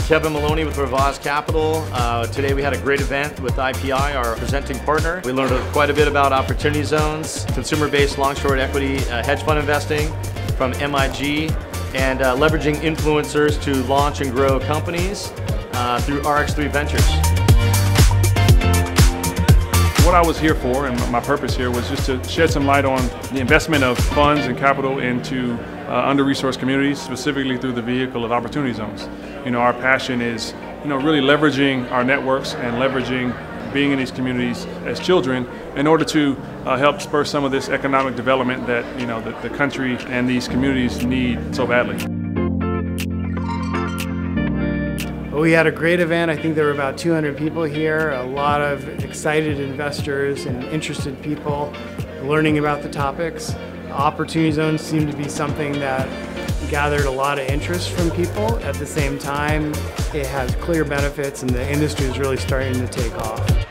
Kevin Maloney with RevOZ Capital. Uh, today we had a great event with IPI, our presenting partner. We learned quite a bit about opportunity zones, consumer-based long-short equity uh, hedge fund investing from MIG, and uh, leveraging influencers to launch and grow companies uh, through RX3 Ventures. What I was here for and my purpose here was just to shed some light on the investment of funds and capital into uh, under-resourced communities, specifically through the vehicle of opportunity zones. You know, our passion is, you know, really leveraging our networks and leveraging being in these communities as children in order to uh, help spur some of this economic development that, you know, the, the country and these communities need so badly. We had a great event. I think there were about 200 people here, a lot of excited investors and interested people learning about the topics. Opportunity zones seemed to be something that gathered a lot of interest from people. At the same time, it has clear benefits and the industry is really starting to take off.